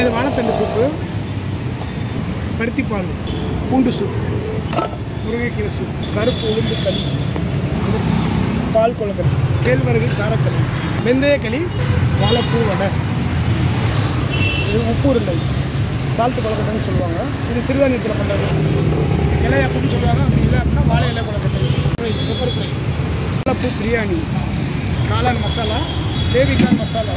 இது வாழைத்தண்டு சூப்பு பருத்திப்பால் பூண்டு சூப் முருங்கைக்கீரை சூப் கருப்பு உளுந்து களி பால் கொழுக்கட்டை கேழ்வரகு காரக்களி வெந்தயக்களி வாழைப்பூ வடை. இது உப்பு உருண்டை. சால்ட்டு கொழுக்கட்டைன்னு சொல்லுவாங்க. இது சிறுதானியத்தில் பண்ணுறது இலை அப்படின்னு சொல்லுவாங்க. அப்படி இல்லை அப்படின்னா வாழை இலை கொழுக்கட்டை ஃப்ரை, பெப்பர் ஃப்ரை வாழைப்பூ பிரியாணி. காளான் மசாலா பேபிகான் மசாலா.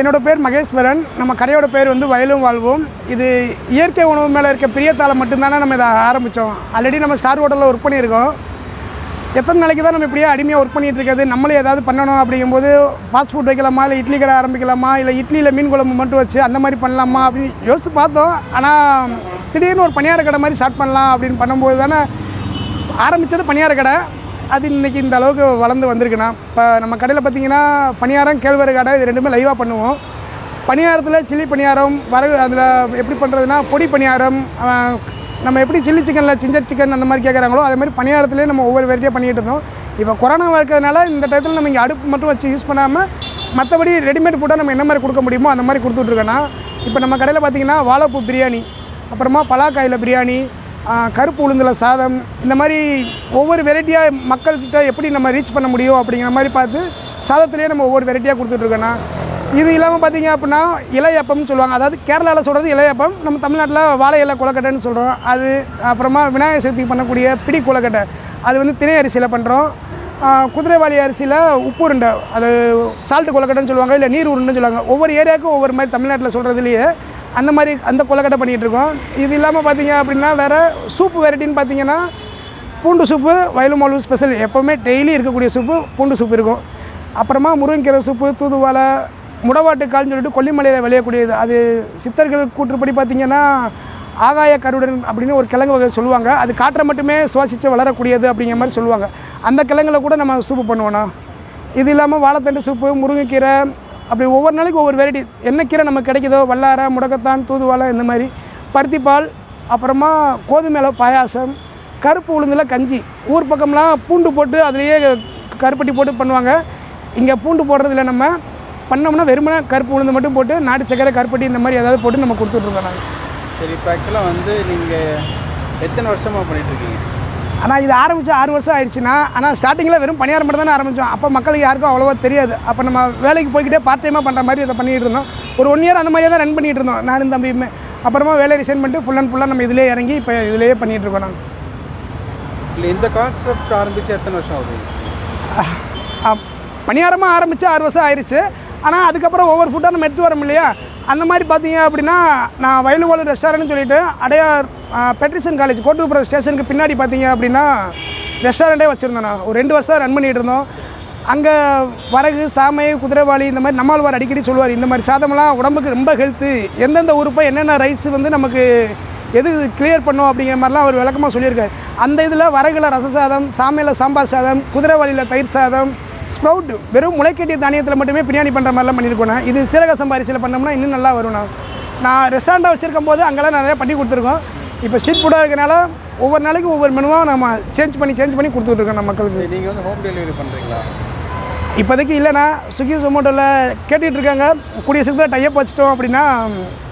என்னோடய பேர் மகேஸ்வரன். நம்ம கடையோட பேர் வந்து வயலும் வாழ்வோம். இது இயற்கை உணவு மேலே இருக்க பிரியத்தால் மட்டும்தானே நம்ம இதை ஆரம்பித்தோம் ஆல்ரெடி நம்ம ஸ்டார் ஹோட்டலில் ஒர்க் பண்ணியிருக்கோம். எத்தனை நாளைக்கு தான் நம்ம இப்படியே அடிமையாக ஒர்க் பண்ணிகிட்டு இருக்கிறது? நம்மளே ஏதாவது பண்ணணும் அப்படிங்கும்போது ஃபாஸ்ட் ஃபுட் வைக்கலாமா? இல்லை இட்லி கடை ஆரம்பிக்கலாமா? இல்லை இட்லியில் மீன் குழம்பு மட்டும் வச்சு அந்த மாதிரி பண்ணலாமா? அப்படின்னு யோசித்து பார்த்தோம். ஆனால் திடீர்னு ஒரு பணியார கடை மாதிரி ஸ்டார்ட் பண்ணலாம் அப்படின்னு பண்ணும்போது தானே ஆரம்பித்தது பணியார கடை. அது இன்றைக்கி இந்த அளவுக்கு வளர்ந்து வந்திருக்குண்ணா இப்போ நம்ம கடையில் பார்த்தீங்கன்னா பணியாரம் கேழ்வரகு கடை இது ரெண்டுமே லைவாக பண்ணுவோம். பணியாரத்தில் சில்லி பணியாரம் வரகு அதில் எப்படி பண்ணுறதுனா பொடி பணியாரம் நம்ம எப்படி சில்லி சிக்கனில் சிஞ்சர் சிக்கன் அந்த மாதிரி கேட்குறாங்களோ அதே மாதிரி பணியாரத்துலேயே நம்ம ஒவ்வொரு வெரைட்டியாக பண்ணிகிட்டு இருந்தோம். இப்போ கொரோனா இருக்கிறதுனால இந்த டயத்தில் நம்ம இங்கே அடுப்பு மட்டும் வச்சு யூஸ் பண்ணாமல் மற்றபடி ரெடிமேட் போட்டால் நம்ம என்ன மாதிரி கொடுக்க முடியுமோ அந்த மாதிரி கொடுத்துட்ருக்கோன்னா இப்போ நம்ம கடையில் பார்த்தீங்கன்னா வாழைப்பூ பிரியாணி அப்புறமா பலாக்காயில் பிரியாணி கருப்பு உளுந்தில் சாதம் இந்த மாதிரி ஒவ்வொரு வெரைட்டியாக மக்கள்கிட்ட எப்படி நம்ம ரீச் பண்ண முடியும் அப்படிங்கிற மாதிரி பார்த்து சாதத்துலேயே நம்ம ஒவ்வொரு வெரைட்டியாக கொடுத்துட்ருக்கோண்ணா இது இல்லாமல் பார்த்தீங்க அப்படின்னா இலையப்பம்னு சொல்லுவாங்க. அதாவது கேரளாவில் சொல்கிறது இலையப்பம் நம்ம தமிழ்நாட்டில் வாழை இலை கொலக்கட்டைன்னு சொல்கிறோம் அது அப்புறமா விநாயகர் சதுர்த்திக்கு பண்ணக்கூடிய பிடி கொலக்கட்டை அது வந்து திணை அரிசியில் பண்ணுறோம் குதிரைவாளி அரிசியில் உப்பு உருண்டை அது சால்ட்டு கொலக்கட்டைன்னு சொல்லுவாங்க இல்லை நீர் உருண்டைன்னு சொல்லுவாங்க. ஒவ்வொரு ஏரியாவுக்கும் ஒவ்வொரு மாதிரி தமிழ்நாட்டில் சொல்கிறதுலையே அந்த மாதிரி அந்த கொலக்கட்டை பண்ணிகிட்டு இருக்கோம் இது இல்லாமல் பார்த்தீங்க அப்படின்னா வேறு சூப்பு வெரைட்டின்னு பார்த்தீங்கன்னா பூண்டு சூப்பு வயலு மாலு ஸ்பெஷல் எப்போவுமே டெய்லி இருக்கக்கூடிய சூப்பு பூண்டு சூப்பு இருக்கும். அப்புறமா முருங்கைக்கீரை சூப்பு தூதுவாலை முடவாட்டுக்கால்னு சொல்லிட்டு கொல்லிமலையில் விளையக்கூடியது. அது சித்தர்கள் கூற்றுப்படி பார்த்தீங்கன்னா ஆகாய கருடன் அப்படின்னு ஒரு கிழங்கு வகை சொல்லுவாங்க. அது காற்றை மட்டுமே சுவாசித்து வளரக்கூடியது அப்படிங்கிற மாதிரி சொல்லுவாங்க. அந்த கிழங்குல கூட நம்ம சூப்பு பண்ணுவோண்ணா இது இல்லாமல் வாழைத்தண்டு சூப்பு முருங்கைக்கீரை அப்படி ஒவ்வொரு நாளைக்கு ஒவ்வொரு வெரைட்டி என்ன கீரை நமக்கு கிடைக்குதோ வல்லாரை முடக்கத்தான் தூதுவாலை இந்த மாதிரி. பருத்திப்பால் அப்புறமா கோதுமையில் பாயாசம் கருப்பு உளுந்தில் கஞ்சி. ஊர் பக்கம்லாம் பூண்டு போட்டு அதுலேயே கருப்பட்டி போட்டு பண்ணுவாங்க. இங்கே பூண்டு போடுறதில்ல நம்ம. பண்ணோம்னா வெறுமனே கருப்பு உளுந்து மட்டும் போட்டு நாட்டு சக்கரை கருப்பட்டி இந்த மாதிரி ஏதாவது போட்டு நம்ம கொடுத்துட்ருக்கோம் நாங்கள் சரி இப்போ ஆக்சுவலாக வந்து நீங்கள் எத்தனை வருஷமாக பண்ணிகிட்ருக்கீங்க ஆனால் இது ஆரம்பித்து ஆறு வருஷம் ஆயிடுச்சுன்னா ஆனால் ஸ்டார்டிங்கில் வெறும் பணியாரம் மட்டும் தானே ஆரம்பித்தோம் அப்போ மக்களுக்கு யாருக்கும் அவ்வளோவா தெரியாது. அப்போ நம்ம வேலைக்கு போய்கிட்டே பார்ட் டைமாக பண்ணுற மாதிரி இதை பண்ணிகிட்டு இருந்தோம். ஒரு ஒன் இயர் அந்த மாதிரியே தான் ரன் பண்ணிகிட்டு இருந்தோம். நானும் தம்பியுமே. அப்புறமா வேலை ரிசைன் பண்ணிட்டு ஃபுல் அண்ட் ஃபுல்லாக நம்ம இதிலே இறங்கி இப்போ இதிலேயே பண்ணிகிட்டு இருக்கோம் நாங்கள் இல்லை இந்த கான்செப்ட் ஆரம்பித்து எத்தனை வருஷம் ஆகுது? பணியாரமாக ஆரம்பித்து ஆறு வருஷம் ஆயிடுச்சு ஆனால் அதுக்கப்புறம் ஒவ்வொரு ஃபுட்டாக நம்ம எடுத்து வரோம் இல்லையா அந்த மாதிரி பார்த்தீங்க அப்படின்னா நான் வயலுவாளு ரெஸ்டாரண்ட்னு சொல்லிட்டு அடையார் பெட்ரிசன் காலேஜ் கோட்டுப்புற ஸ்டேஷனுக்கு பின்னாடி பார்த்தீங்க அப்படின்னா ரெஸ்டாரண்ட்டே வச்சுருந்தோம் நான். ஒரு ரெண்டு வருஷம் ரன் பண்ணிகிட்டு இருந்தோம். அங்கே வரகு சாமை குதிரைவாளி இந்த மாதிரி நம்மாழ்வார் அடிக்கடி சொல்லுவார் இந்த மாதிரி சாதமெல்லாம் உடம்புக்கு ரொம்ப ஹெல்த்து எந்தெந்த உறுப்பை என்னென்ன ரைஸ் வந்து நமக்கு எது கிளியர் பண்ணும் அப்படிங்கிற மாதிரிலாம் அவர் விளக்கமாக சொல்லியிருக்காரு. அந்த இதில் வரகுல ரச சாதம் சாமையில் சாம்பார் சாதம் குதிரைவாளியில் தயிர் சாதம் ஸ்ப்ரவுட் வெறும் முளைக்கட்டிய தானியத்தில் மட்டுமே பிரியாணி பண்ணுற மாதிரிலாம் பண்ணியிருக்கோண்ணா இது சீரக சம்பாரிசியில் பண்ணோம்னா இன்னும் நல்லா வரும்ண்ணா. நான் ரெஸ்டாரண்ட்டாக வச்சுருக்கும் போது அங்கெல்லாம் நிறையா பண்ணி கொடுத்துருக்கோம். இப்போ ஸ்ட்ரீட் ஃபுட்டாக இருக்கனால ஒவ்வொரு நாளைக்கு ஒவ்வொரு மெனுவாக நம்ம சேஞ்ச் பண்ணி சேஞ்ச் பண்ணி கொடுத்துட்ருக்கோம் நம்ம மக்களுக்கு. நீங்கள் வந்து ஹோம் டெலிவரி பண்ணுறீங்களா இப்போதைக்கு இல்லைண்ணா. ஸ்விக்கி ஜொமேட்டோவில் கேட்டுட்டு இருக்காங்க கூடிய சீக்கிரத்தில் டைப் வச்சிட்டோம் அப்படின்னா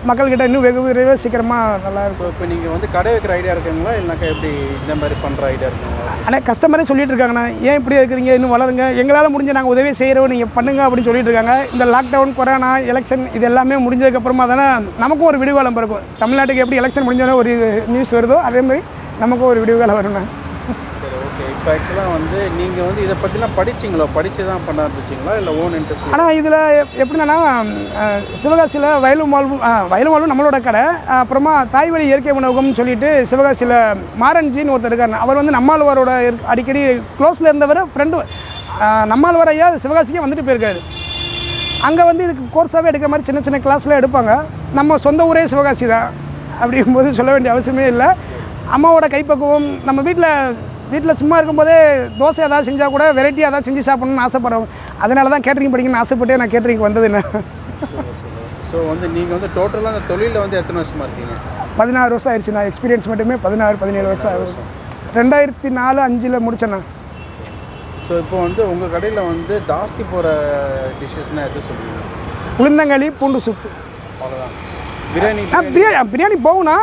மக்கள்கிட்ட இன்னும் வெகு விரைவாக சீக்கிரமாக நல்லா இருக்கும். இப்போ நீங்கள் வந்து கடை வைக்கிற ஐடியா இருக்குங்களா? இல்லைனாக்கா எப்படி இந்த மாதிரி பண்ணுற ஐடியா இருக்குங்களா? ஆனால் கஸ்டமரே சொல்லிட்டு இருக்காங்கண்ணா ஏன் இப்படி இருக்கிறீங்க? இன்னும் வளருங்க. எங்களால் முடிஞ்ச நாங்கள் உதவி செய்கிறோம் நீங்கள் பண்ணுங்க அப்படின்னு சொல்லிட்டு இருக்காங்க இந்த லாக்டவுன் கொரோனா எலெக்ஷன் இது எல்லாமே முடிஞ்சதுக்கப்புறமா தானே நமக்கும் ஒரு விடுகாலம் பிறக்கும். தமிழ்நாட்டுக்கு எப்படி எலெக்ஷன் முடிஞ்சோடனே ஒரு நியூஸ் வருதோ அதே மாதிரி நமக்கும் ஒரு விடுகாலம் வரும்ண்ணா. இப்போ ஆக்சுவலாக வந்து நீங்கள் வந்து இதை பற்றிலாம் படிச்சிங்களோ? படித்து தான் பண்ண ஆரம்பிச்சிங்களா இல்லை ஓன் இன்ட்ரெஸ்ட் ஆனால் இதில் எப்படின்னா சிவகாசியில் வயலு வாழ்வும் வயலு வயலும் நம்மளோட கடை. அப்புறமா அப்புறமா தாய்வழி இயற்கை உணவகம்னு சொல்லிட்டு சிவகாசியில் மாரன்ஜின்னு ஒருத்தர் இருக்காரு. அவர் வந்து நம்மாழ்வாரோட அடிக்கடி க்ளோஸில் இருந்தவர் ஃப்ரெண்டு நம்மாழ்வார் ஐயா சிவகாசிக்கே வந்துட்டு போயிருக்காரு. அங்கே வந்து இதுக்கு கோர்ஸாகவே எடுக்கிற மாதிரி சின்ன சின்ன கிளாஸ்லாம் எடுப்பாங்க. நம்ம சொந்த ஊரே சிவகாசி தான் அப்படிங்கும்போது சொல்ல வேண்டிய அவசியமே இல்லை. அம்மாவோட கைப்பக்குவம் நம்ம வீட்டில் வீட்டில் சும்மா இருக்கும்போதே தோசை ஏதாவது செஞ்சால் கூட வெரைட்டி ஏதாவது செஞ்சு சாப்பிடணும்னு ஆசைப்படுறோம் அதனால தான் கேட்டரிங் படிக்கணும்னு ஆசைப்பட்டே நான் கேட்டரிங் வந்தது என்ன. ஸோ வந்து நீங்கள் வந்து டோட்டலாக அந்த தொழிலில் வந்து எத்தனை வருஷமா இருக்கீங்க? பதினாறு வருஷம் ஆயிடுச்சு நான் எக்ஸ்பீரியன்ஸ் மட்டுமே பதினாறு பதினேழு வருஷம் ஆகுது. ரெண்டாயிரத்தி நாலு அஞ்சில் முடித்தேண்ணா ஸோ இப்போ வந்து உங்கள் கடையில் வந்து ஜாஸ்தி போகிற டிஷ்ஷஸ்னால் எது சொல்லுவீங்க? உளுந்தங்களி பூண்டு சூப்பு அவ்வளோதான் பிரியாணி பிரியாணி. பிரியாணி போகும்னா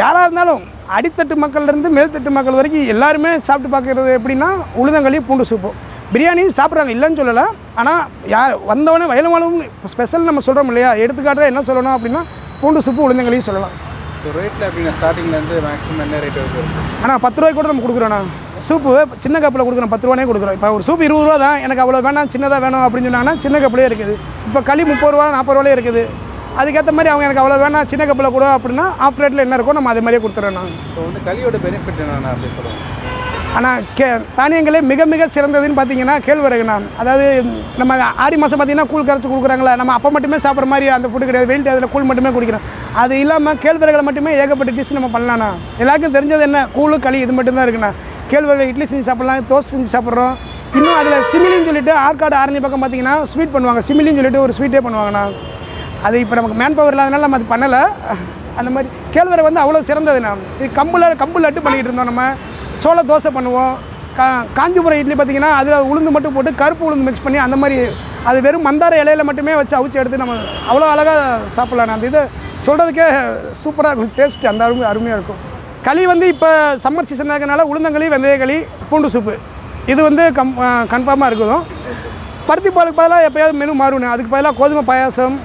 யாராக இருந்தாலும் அடித்தட்டு மக்கள்லேருந்து மேல்தட்டு மக்கள் வரைக்கும் எல்லாருமே சாப்பிட்டு பார்க்குறது எப்படின்னா உளுந்தங்களி பூண்டு சூப்பு. பிரியாணி சாப்பிட்றாங்க இல்லைன்னு சொல்லலை. ஆனால் யார் வந்தவொடனே வயலுமாலும் ஸ்பெஷல் நம்ம சொல்கிறோம் இல்லையா? எடுத்துக்காட்டுற என்ன சொல்லணும் அப்படின்னா பூண்டு சூப்பு உளுந்தங்களியும் சொல்லலாம். ஸோ ரேட்டில் எப்படிங்க ஸ்டார்டிங்லேருந்து மேக்ஸிமம் என்ன ரேட் வருது ஆனால் பத்து ரூபாய்க்கு கூட நம்ம கொடுக்குறோண்ணா சூப்பு சின்ன கப்பில் கொடுக்குறோம் பத்து ரூபானே கொடுக்குறோம். இப்போ ஒரு சூப் இருபது ரூபா தான் எனக்கு அவ்வளோ வேணாம் சின்னதாக வேணும் அப்படின்னு சொன்னாங்கன்னா சின்ன கப்பிலே இருக்குது. இப்போ களி முப்பது ரூபா நாற்பது ரூபாலே இருக்குது. அதுக்கேற்ற மாதிரி அவங்க எனக்கு அவ்வளோ வேணாம் சின்ன கப்பில் கூட அப்படின்னா ஆஃப் ரேட்டில் என்ன இருக்கோ நம்ம அதே மாதிரியே கொடுத்துறோம் நான் ஸோ வந்து களியோட பெனிஃபிட் என்னென்ன அப்படி ஆனால் கே தானியங்களே மிக மிக சிறந்ததுன்னு பார்த்தீங்கன்னா கேழ்வரகுண்ணா அதாவது நம்ம ஆடி மாதம் பார்த்தீங்கன்னா கூழ் கரைச்சி கொடுக்குறாங்களா நம்ம அப்போ மட்டுமே சாப்பிட்ற மாதிரி அந்த ஃபுட்டு கிடையாது. வெயில் அதில் கூழ் மட்டுமே குடிக்கிறோம். அது இல்லாமல் கேழ்வரகுல மட்டுமே ஏகப்பட்ட டிஷ் நம்ம பண்ணலாம்ண்ணா எல்லாருக்கும் தெரிஞ்சது என்ன? கூழு களி இது மட்டும்தான் இருக்குண்ணா கேழ்வரகு இட்லி செஞ்சு சாப்பிட்லாம் தோசை செஞ்சு சாப்பிட்றோம். இன்னும் அதில் சிமிலின்னு சொல்லிட்டு ஆற்காடு ஆரணி பக்கம் பார்த்தீங்கன்னா ஸ்வீட் பண்ணுவாங்க. சிமிலின்னு சொல்லிட்டு ஒரு ஸ்வீட்டே பண்ணுவாங்கண்ணா அது இப்போ நமக்கு மேன் பவர் இல்லாதனால நம்ம அது பண்ணலை. அந்த மாதிரி கேழ்வரை வந்து அவ்வளோ சிறந்தது நான். இது கம்பில் கம்பு லட்டு பண்ணிக்கிட்டு இருந்தோம் நம்ம. சோள தோசை பண்ணுவோம். கா காஞ்சிபுரம் இட்லி பார்த்தீங்கன்னா அதில் உளுந்து மட்டும் போட்டு கருப்பு உளுந்து மிக்ஸ் பண்ணி அந்த மாதிரி அது வெறும் மந்தார இலையில மட்டுமே வச்சு அவிச்சு எடுத்து நம்ம அவ்வளோ அழகாக சாப்பிட்லாம் அந்த இது சொல்கிறதுக்கே சூப்பராக இருக்கும். டேஸ்ட் அந்த அருமை அருமையாக இருக்கும். களி வந்து இப்போ சம்மர் சீசன் இருக்கனால உளுந்தங்களி வெந்தயக்களி பூண்டு சூப்பு இது வந்து கம் கன்ஃபார்மாக இருக்குதும். பருத்தி பாலுக்கு பதிலாக எப்போயாவது மெனு மாறணும் அதுக்கு பதிலாக கோதுமை பாயாசம்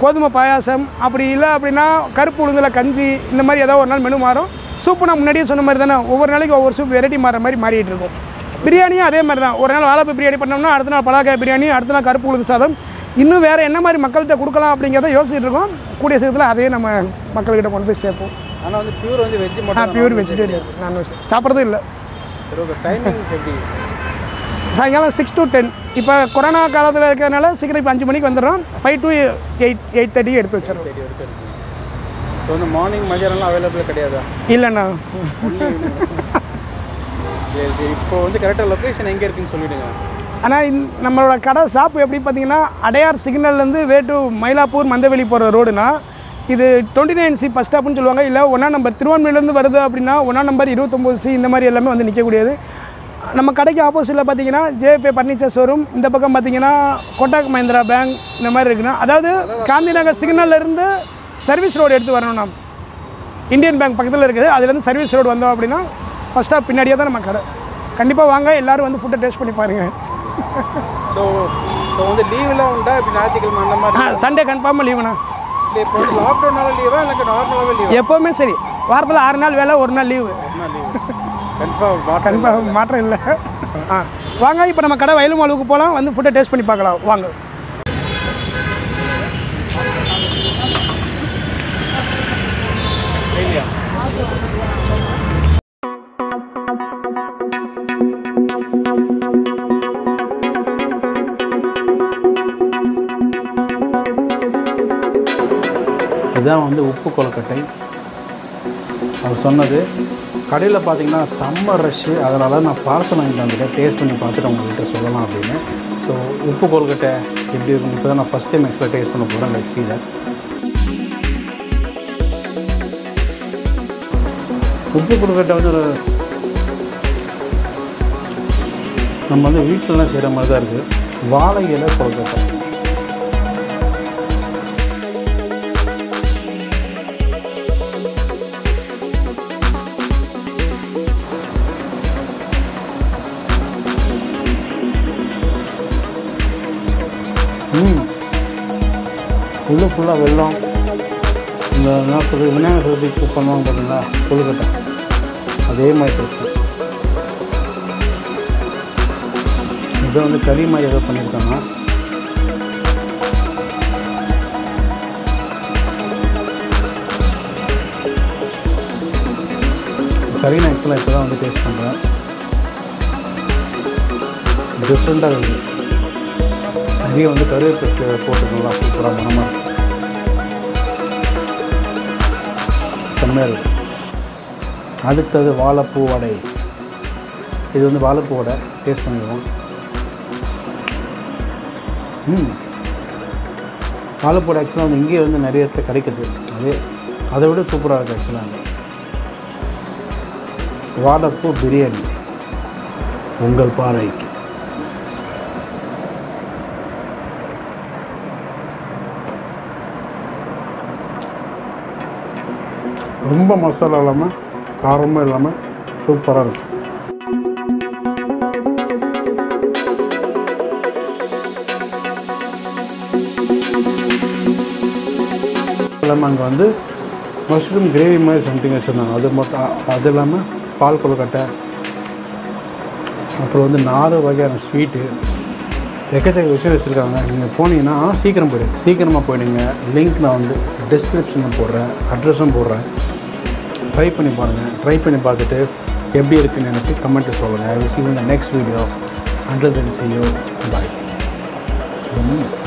கோதுமை பாயாசம் அப்படி இல்லை அப்படின்னா கருப்பு உளுந்துல கஞ்சி இந்த மாதிரி ஏதோ ஒரு நாள் மெனு மாறும். சூப்பு நான் முன்னாடியே சொன்ன மாதிரி தானே ஒவ்வொரு நாளைக்கு ஒவ்வொரு சூப் வெரைட்டி மாறுற மாதிரி மாறிட்டு இருக்கும். பிரியாணியும் அதே மாதிரி தான். ஒரு நாள் வாழைப்பூ பிரியாணி பண்ணோம்னா அடுத்த நாள் பலாக்காய் பிரியாணி அடுத்த நாள் கருப்பு உளுந்து சாதம். இன்னும் வேறு என்ன மாதிரி மக்கள்கிட்ட கொடுக்கலாம் அப்படிங்கிறத யோசிச்சுட்டு இருக்கோம். கூடிய சீக்கிரத்தில் அதையே நம்ம மக்கள்கிட்ட கொண்டு போய் சேர்ப்போம். ஆனால் வந்து பியூர் வந்து வெஜ் மட்டும் பியூர் வெஜிடேரியன் நான்வெஜ் சாப்பிட்றதும் இல்லை. டைமிங்ஸ் எப்படி? சாயங்காலம் சிக்ஸ் டு டென் இப்போ கொரோனா காலத்தில் இருக்கிறதுனால சீக்கிரம் இப்போ அஞ்சு மணிக்கு வந்துடுறோம். ஃபைவ் டு எயிட் எயிட் தேர்ட்டிக்கு எடுத்து இருக்கு ஸோ வந்து மார்னிங் மதியானம்லாம் அவைலபிள் கிடையாதா? இல்லைண்ணா. இப்போ வந்து கரெக்டாக லொக்கேஷன் எங்கே இருக்குன்னு சொல்லிவிடுங்க ஆனால் இந் நம்மளோட கடை ஷாப் எப்படி பார்த்தீங்கன்னா அடையார் சிக்னல்லேருந்து வே டு மயிலாப்பூர் மந்தவெளி போகிற ரோடுனா இது டுவெண்ட்டி நைன் சி பஸ் ஸ்டாப்னு சொல்லுவாங்க. இல்லை ஒன்றா நம்பர் திருவான்மையிலேருந்து வருது அப்படின்னா ஒன்றா நம்பர் இருபத்தொம்போது சி இந்த மாதிரி எல்லாமே வந்து நிற்கக்கூடியது நம்ம கடைக்கு ஆப்போசிட்டில் பார்த்தீங்கன்னா ஜேஎஃப்ஏ ஃபர்னிச்சர் ஷோரூம் இந்த பக்கம் பார்த்தீங்கன்னா கோட்டாக் மஹிந்திரா பேங்க் இந்த மாதிரி இருக்குன்னா அதாவது காந்தி நகர் சிக்னல்ல இருந்து சர்வீஸ் ரோடு எடுத்து வரணும் நம்ம இந்தியன் பேங்க் பக்கத்தில் இருக்குது. அதுலேருந்து சர்வீஸ் ரோடு வந்தோம் அப்படின்னா ஃபஸ்ட் ஸ்டாப் பின்னாடியே தான் நம்ம கடை. கண்டிப்பாக வாங்க எல்லோரும் வந்து ஃபுட்டை டேஸ்ட் பண்ணி பாருங்கள் ஸோ ஸோ வந்து லீவ்லாம் உண்டா? இப்போ ஞாயிற்றுக்கிழமை அந்த மாதிரி? சண்டே கன்ஃபார்மாக லீவுண்ணா இப்போ லாக்டவுனால லீவா இல்லை நார்மலாகவே லீவா எப்போவுமே சரி. வாரத்தில் ஆறு நாள் வேலை ஒரு நாள் லீவு கன்ஃபார்ம் கன்ஃபார்ம் மாற்றம் இல்லை. ஆ வாங்க இப்போ நம்ம கடை வயலும் அளவுக்கு போகலாம் வந்து ஃபுட்டை டேஸ்ட் பண்ணி பார்க்கலாம். வாங்க. இதுதான் வந்து உப்பு கொழுக்கட்டை. அவர் சொன்னது கடையில் பார்த்தீங்கன்னா செம்ம ரஷ்ஷு அதனால் நான் பார்சல் வாங்கிட்டு வந்துட்டேன். டேஸ்ட் பண்ணி பார்த்துட்டு உங்கள்கிட்ட சொல்லலாம் அப்படின்னு. ஸோ உப்பு கொழுக்கட்டை எப்படி இருக்கும் இப்போ தான் நான் ஃபஸ்ட் டைம் எக்ஸ்ட்ரா டேஸ்ட் பண்ண போகிறேன் லைக் உப்பு கொழுக்கட்டை வந்து ஒரு நம்ம வந்து வீட்டிலலாம் செய்கிற மாதிரி தான் இருக்குது வாழை இலை கொழுக்கட்டை. ம். உள்ளே ஃபுல்லாக வெள்ளம். இந்த என்ன சொல்லி விநாயகர் சதுர்த்திக்கு பண்ணுவாங்க பார்த்தீங்களா கொழுக்கட்டை. அதே மாதிரி டேஸ்ட்டு இதை வந்து கறி மாதிரி ஏதோ பண்ணியிருக்காங்க. கறி நான் ஆக்சுவலாக இப்போ தான் வந்து டேஸ்ட் பண்ணுறேன் டிஃப்ரெண்ட்டாக இருக்குது நிறைய வந்து கருவேப்பிலை போட்டுக்கலாம் சூப்பராக மனமாக செம்மையாக அடுத்தது வாழைப்பூ வடை. இது வந்து வாழைப்பூ வடை. டேஸ்ட் பண்ணிடுவோம். ம். வாழைப்பூ வடை ஆக்சுவலாக வந்து இங்கேயே வந்து நிறைய இடத்துல கிடைக்குது. அதே அதை விட சூப்பராக இருக்குது ஆக்சுவலாக வாழைப்பூ பிரியாணி. உங்கள் பாறைக்கு. ரொம்ப மசாலா இல்லாமல் காரமும் இல்லாமல் சூப்பராக இருக்கும் இல்லாமல் அங்கே வந்து மஷ்ரூம் கிரேவி மாதிரி சம்திங் வச்சுருந்தாங்க. அது மட்டும் அது இல்லாமல் பால் கொழுக்கட்டை அப்புறம் வந்து நாலு வகையான ஸ்வீட்டு எக்கச்சக்க விஷயம் வச்சுருக்காங்க. நீங்கள் போனீங்கன்னா சீக்கிரம் போயிடுங்க சீக்கிரமாக போயிடுங்க. லிங்க் நான் வந்து டிஸ்கிரிப்ஷனில் போடுறேன். அட்ரஸும் போடுறேன். ட்ரை பண்ணி பாருங்கள் ட்ரை பண்ணி பார்த்துட்டு எப்படி இருக்குன்னு எனக்கு கமெண்ட்டு சொல்லுங்கள் I will see next video until then செய்யும் பாய் bye.